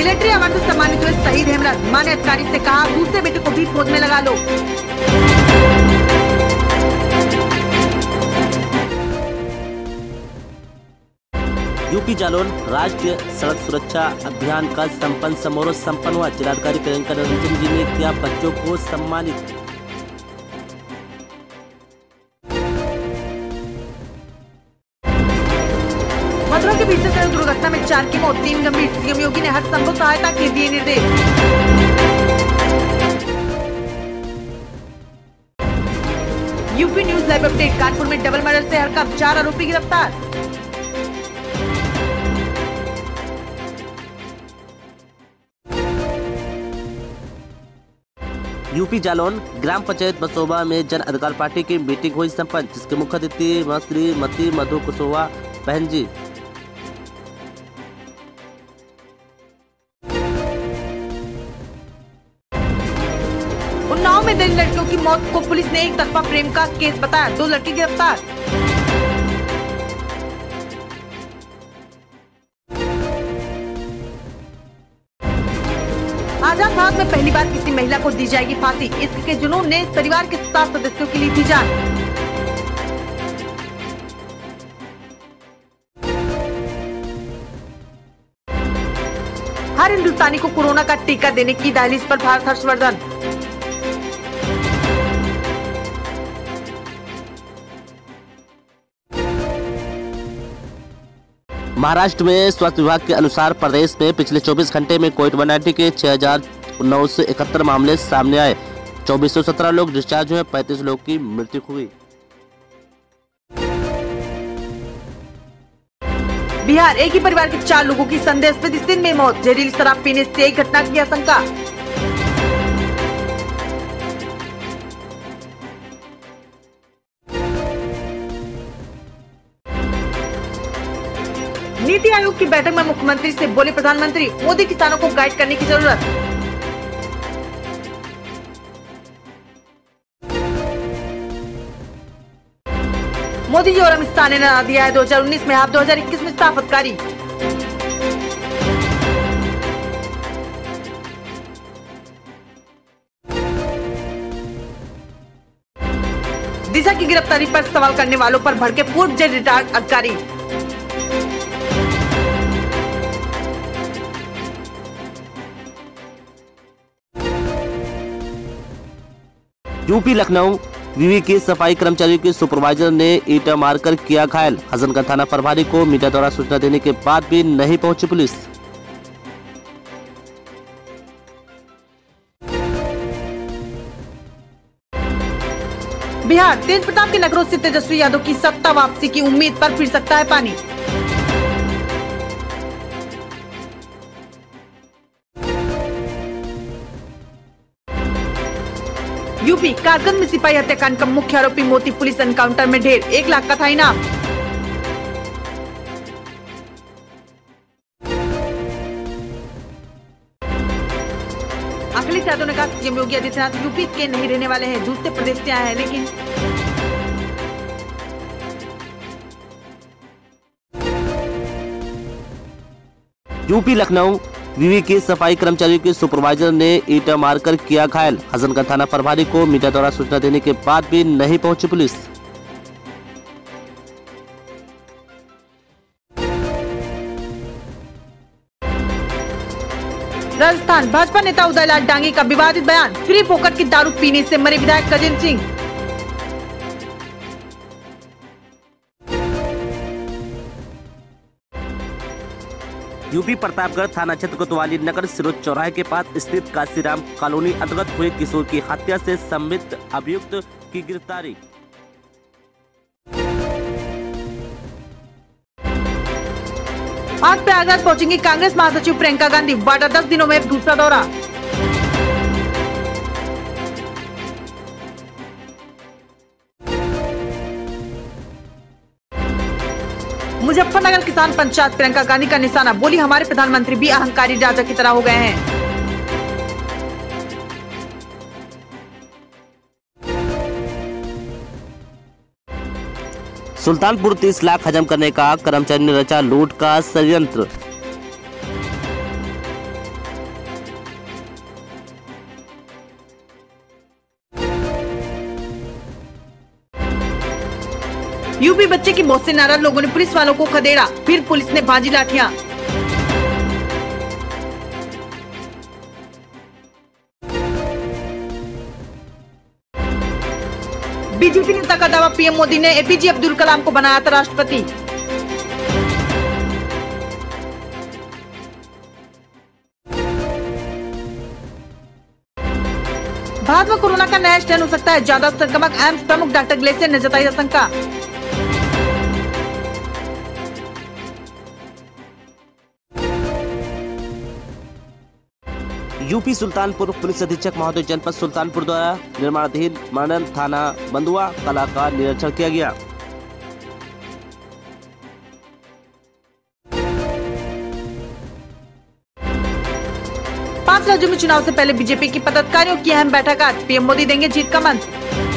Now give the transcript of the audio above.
गिलेट्री award से सम्मानित हुए शहीद हेमरत माँ ने अधिकारी ऐसी कहा, दूसरे बेटे को भी फौज में लगा लो। यूपी जालौन राष्ट्रीय सड़क सुरक्षा अभियान का संपन्न समारोह संपन्न हुआ। जिलाधिकारी प्रियंका रंजन जी ने किया बच्चों को सम्मानित। सड़क दुर्घटना में चार की मौत, तीन गंभीर सीएम योगी ने हर संभव सहायता के दिए निर्देश। UP news live update, Kanpur में डबल मर्डर से हड़कंप चार आरोपी गिरफ़्तार। यूपी जालौन, ग्राम पंचायत बसोबा में जन अधिकार पार्टी की मीटिंग हुई संपन्न, जिसके मुख्य अतिथि माँ श्री मती मधु कुशोवा बहन जी। दलित लड़कियों की मौत को पुलिस ने एक तरफा प्रेम का केस बताया, दो लड़की गिरफ़्तार। आज़ाद भारत में पहली बार किसी महिला को दी जाएगी फांसी इश्क के जुनून ने परिवार के सात सदस्यों की ली थी जान। हर हिंदुस्तानी को कोरोना का टीका देने की दहलीज पर भारत हर्षवर्धन। महाराष्ट्र में स्वास्थ्य विभाग के अनुसार प्रदेश में पिछले 24 घंटे में कोविड नाइन्टीन के छह हज़ार नौ सौ इकहत्तर मामले सामने आए। चौबीस सौ सत्रह लोग डिस्चार्ज हुए, पैंतीस लोग की मृत्यु हुई। बिहार, एक ही परिवार के चार लोगों की संदेह दिन में मौत। जहरीली शराब पीने से एक घटना की आशंका। नीति आयोग की बैठक में मुख्यमंत्री से बोले प्रधानमंत्री, मोदी किसानों को गाइड करने की ज़रूरत। मोदी जी और अमित शाह ने बना दिया है 2019 में आप 2021 में स्थापतकारी दिशा की गिरफ्तारी पर सवाल करने वालों पर भड़के पूर्व जेल रिटायर्ड अधिकारी। यूपी, लखनऊ विवी के सफ़ाई कर्मचारियों के सुपरवाइजर ने ईटा मारकर किया घायल। हजनगढ़ थाना प्रभारी को मीडिया द्वारा सूचना देने के बाद भी नहीं पहुँची पुलिस। बिहार, तेज प्रताप के नगरों से तेजस्वी यादव की सत्ता वापसी की उम्मीद पर फिर सकता है पानी। यूपी कासगंज में सिपाही हत्याकांड का मुख्य आरोपी मोती पुलिस एनकाउंटर में ढेर, एक लाख का था इनाम। अखिलेश यादव ने कहा सीएम योगी आदित्यनाथ यूपी के नहीं रहने वाले हैं, दूसरे प्रदेश से आए हैं, लेकिन यूपी, लखनऊ विवी के सफ़ाई कर्मचारियों के सुपरवाइजर ने ईटा मारकर किया घायल। हजनगढ़ थाना प्रभारी को मीडिया द्वारा सूचना देने के बाद भी नहीं पहुँची पुलिस। राजस्थान भाजपा नेता उदयलाल डांगी का विवादित बयान, फ्री फोकट की दारू पीने से मरे विधायक गजेंद्र सिंह। यूपी प्रतापगढ़ थाना क्षेत्र कोतवाली नगर सिरोज चौराहे के पास स्थित काशीराम कॉलोनी अंतर्गत हुए किशोर की हत्या से संबित अभियुक्त की गिरफ्तारी। आज प्रयागराज पहुंचेंगी कांग्रेस महासचिव प्रियंका गांधी। बाटा दस दिनों में दूसरा दौरा। मुजफ्फरनगर किसान पंचायत प्रियंका गांधी का निशाना, बोली हमारे प्रधानमंत्री भी अहंकारी राजा की तरह हो गए हैं। सुल्तानपुर तीस लाख हजम करने का कर्मचारी ने रचा लूट का षड्यंत्र। यूपी बच्चे की मौत से नाराज़ लोगों ने पुलिस वालों को खदेड़ा, फिर पुलिस ने भाजी लाठियाँ। बीजेपी नेता का दावा, पीएम मोदी ने एपीजे अब्दुल कलाम को बनाया था राष्ट्रपति। भारत में कोरोना का नया स्ट्रेन हो सकता है। ज़्यादा संक्रमक एम्स प्रमुख डॉक्टर ग्लेसियर ने जताई आशंका। यूपी सुल्तानपुर पुलिस अधीक्षक महोदय जनपद सुल्तानपुर द्वारा निर्माणाधीन मानन थाना बंदुआ कला का निरीक्षण किया गया। पाँच राज्यों में चुनाव से पहले बीजेपी की पदाधिकारियों की अहम बैठक आज पीएम मोदी देंगे जीत का मंत्र।